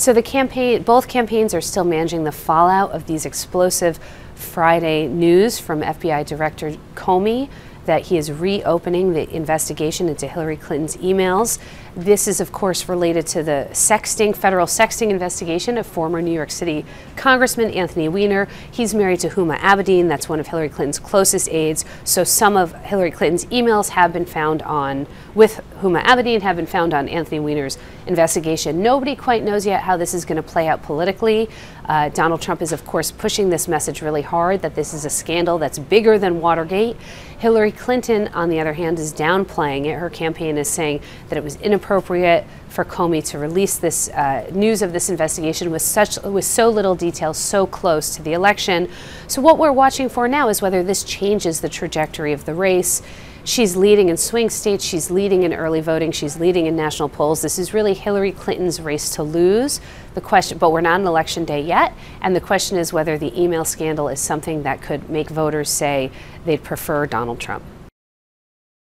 So the campaign, both campaigns are still managing the fallout of these explosive Friday news from FBI Director Comey that he is reopening the investigation into Hillary Clinton's emails. This is, of course, related to the sexting, federal sexting investigation of former New York City Congressman Anthony Weiner. He's married to Huma Abedin, that's one of Hillary Clinton's closest aides. So some of Hillary Clinton's emails have been found on, with Huma Abedin, have been found on Anthony Weiner's investigation. Nobody quite knows yet how this is going to play out politically. Uh, Donald Trump is, of course, pushing this message really hard that this is a scandal that's bigger than Watergate. Hillary Clinton, on the other hand, is downplaying it. Her campaign is saying that it was inappropriate for Comey to release this uh, news of this investigation with such with so little detail so close to the election. So what we're watching for now is whether this changes the trajectory of the race. She's leading in swing states, she's leading in early voting, she's leading in national polls. This is really Hillary Clinton's race to lose. The question, but we're not on election day yet, and the question is whether the email scandal is something that could make voters say they'd prefer Donald Trump.